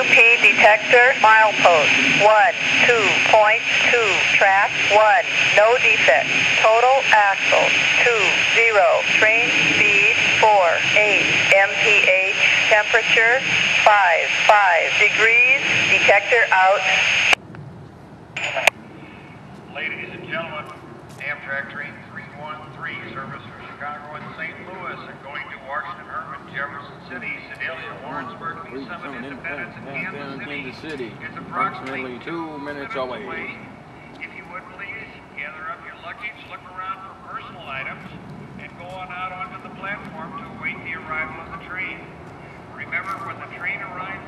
UP detector, milepost. 1, 2, point 2, track 1, no defect. Total axle, 2, 0, train speed 4, 8, MPH, temperature 5, 5 degrees, detector out. Ladies and gentlemen, Amtrak Train 313, service for Chicago and St. Louis, and going to Washington, Hermann, Jefferson City, Sedalia, Warrensburg, Lee's Summit, Independence, and Kansas City. City, It's approximately two minutes away. If you would please, gather up your luggage, look around for personal items, and go on out onto the platform to await the arrival of the train. Remember, when the train arrives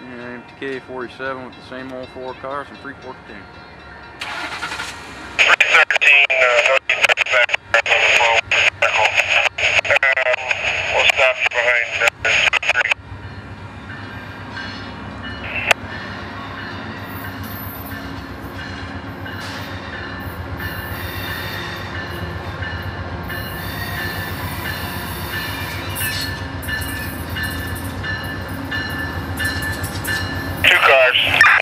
And MTK-47 with the same old four cars Freeport to cars.